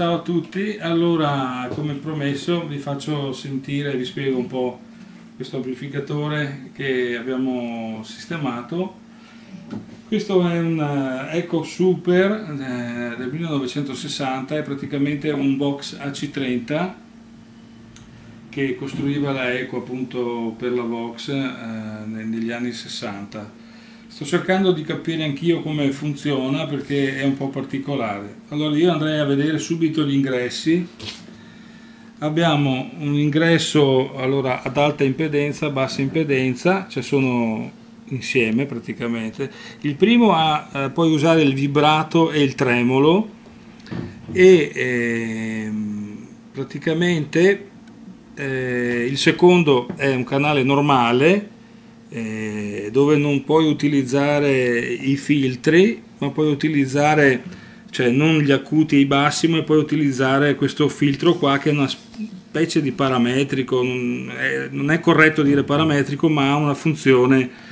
Ciao, a tutti. Allora, come promesso, vi faccio sentire, vi spiego un po' questo amplificatore che abbiamo sistemato. Questo è un eh, Eco Super eh, del 1960, è praticamente un box AC30 che costruiva la Eco appunto per la Vox eh, negli anni 60 Sto cercando di capire anch'io come funziona perché è un po' particolare. Allora io andrei a vedere subito gli ingressi. Abbiamo un ingresso allora, ad alta impedenza, bassa impedenza, cioè sono insieme praticamente. Il primo ha, eh, puoi usare il vibrato e il tremolo e eh, praticamente eh, il secondo è un canale normale eh, dove non puoi utilizzare i filtri ma puoi utilizzare cioè non gli acuti e i bassi ma puoi utilizzare questo filtro qua che è una specie di parametrico non è, non è corretto dire parametrico ma ha una funzione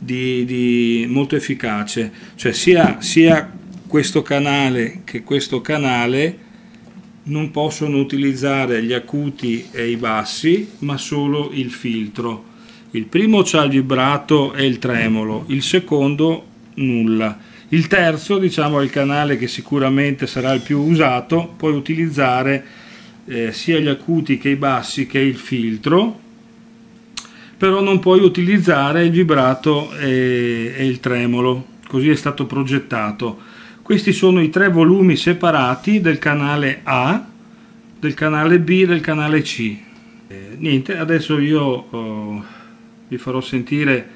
di, di molto efficace. Cioè sia, sia questo canale che questo canale non possono utilizzare gli acuti e i bassi ma solo il filtro il primo c'ha il vibrato e il tremolo, il secondo nulla. Il terzo, diciamo, è il canale che sicuramente sarà il più usato, puoi utilizzare eh, sia gli acuti che i bassi che il filtro, però non puoi utilizzare il vibrato e, e il tremolo, così è stato progettato. Questi sono i tre volumi separati del canale A, del canale B e del canale C. Eh, niente, adesso io... Oh, vi farò sentire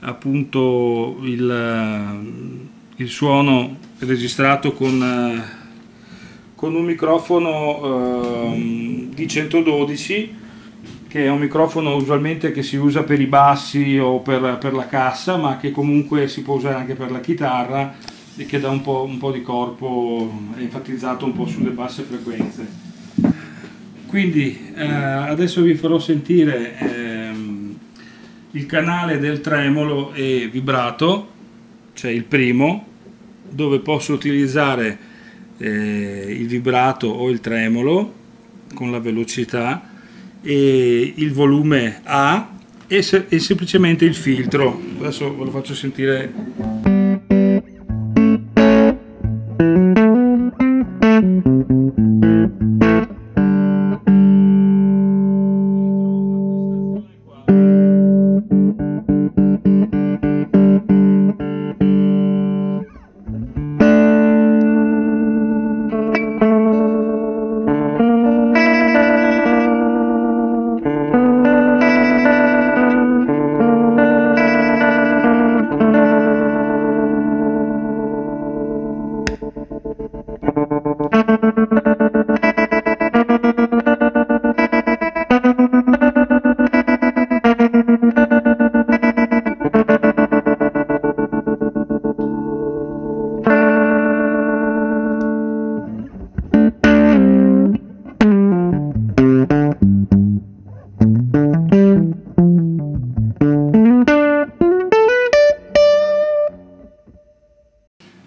appunto il, il suono registrato con, con un microfono eh, di 112 che è un microfono usualmente che si usa per i bassi o per, per, la cassa ma che comunque si può usare anche per la chitarra e che dà un po', un po di corpo enfatizzato un po' sulle basse frequenze. Quindi eh, adesso vi farò sentire eh, il canale del tremolo è vibrato, cioè il primo, dove posso utilizzare eh, il vibrato o il tremolo con la velocità e il volume A e, se, e semplicemente il filtro. Adesso ve lo faccio sentire.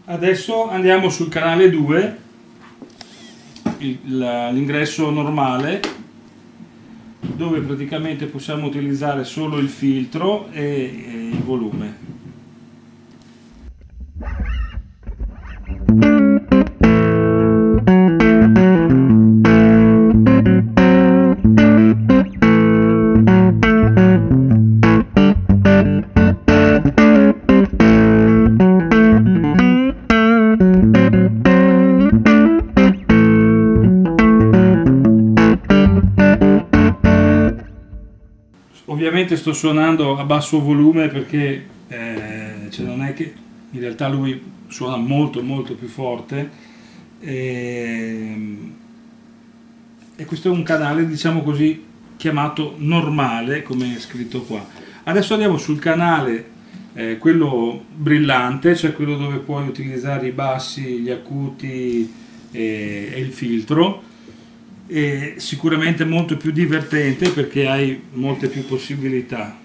Adesso andiamo sul canale 2, l'ingresso normale, dove praticamente possiamo utilizzare solo il filtro e il volume. Ovviamente sto suonando a basso volume perché eh, cioè non è che in realtà lui suona molto molto più forte. E, ehm, e questo è un canale diciamo così chiamato normale come è scritto qua. Adesso andiamo sul canale eh, quello brillante cioè quello dove puoi utilizzare i bassi gli acuti e, e il filtro e sicuramente molto più divertente perché hai molte più possibilità.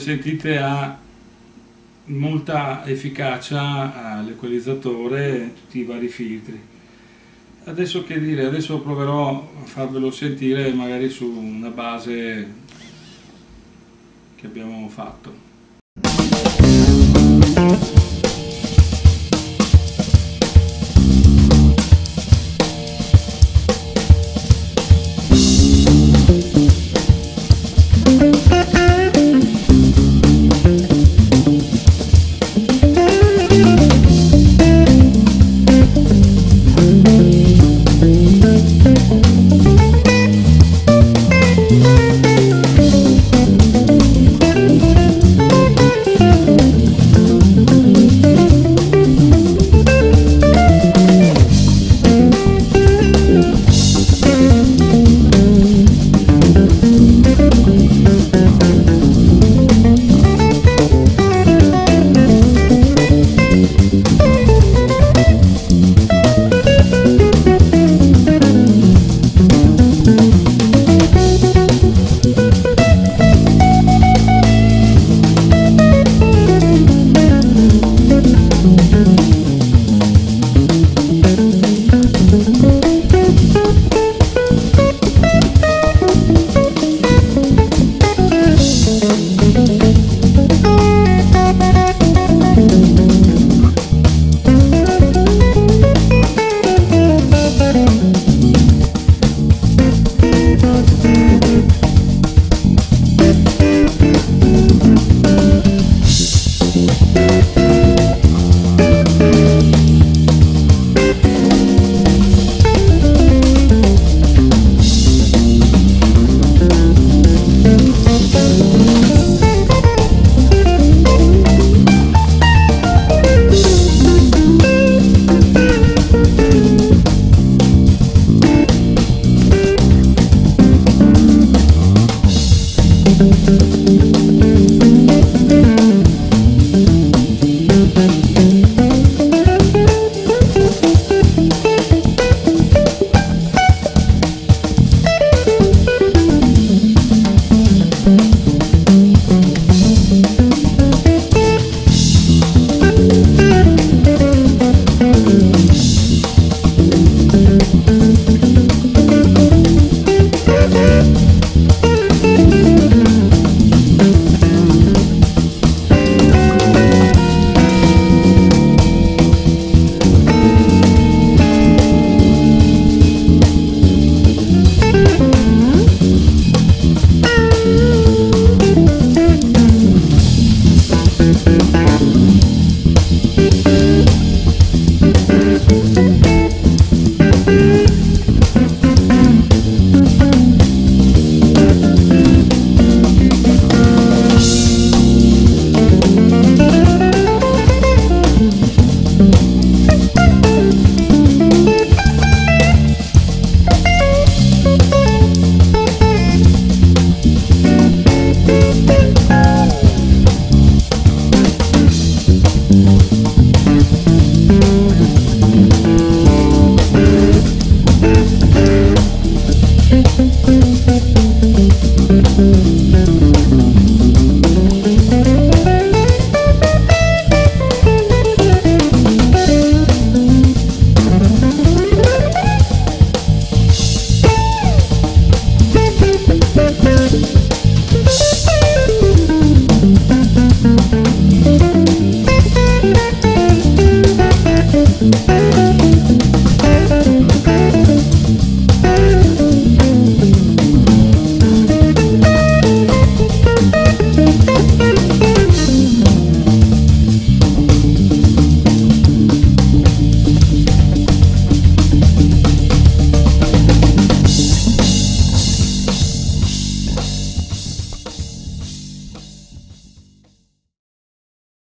sentite ha molta efficacia l'equalizzatore tutti i vari filtri. Adesso che dire adesso proverò a farvelo sentire magari su una base che abbiamo fatto.